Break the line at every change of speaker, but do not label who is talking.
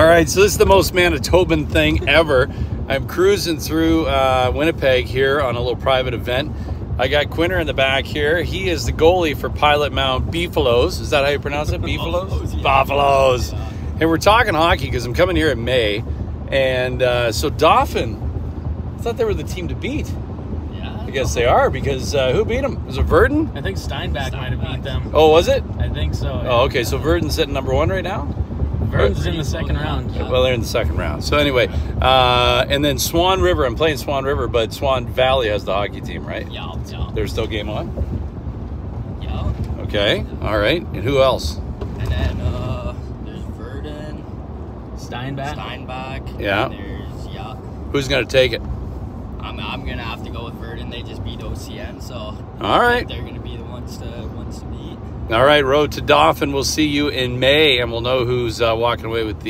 All right, so this is the most Manitoban thing ever. I'm cruising through uh, Winnipeg here on a little private event. I got Quinter in the back here. He is the goalie for Pilot Mound Beefaloes. Is that how you pronounce it? Beefaloes?
Buffaloes, yeah.
And we're talking hockey because I'm coming here in May. And uh, so Dauphin, I thought they were the team to beat.
Yeah.
I guess they are because uh, who beat them? Was it Virden?
I think Steinbach, might have beat them.
Oh, was it?
I think so.
Oh, okay. So Virden's sitting number one right now?
Virden's in the second round.
Well, they're in the second round. So anyway, uh, and then Swan River. I'm playing Swan River, but Swan Valley has the hockey team, right?
Yeah, yeah,
They're still game on.
yeah.
Okay. All right. And who else?
And then uh, there's Virden,
Steinbach.
Steinbach.
Yeah.
And there's yeah.
Who's going to take it?
I'm, I'm gonna have to go with Virden. They just beat OCN, so
All right.
they're gonna be the ones to beat.
All right. Road to Dauphin. We'll see you in May, and we'll know who's uh, walking away with the.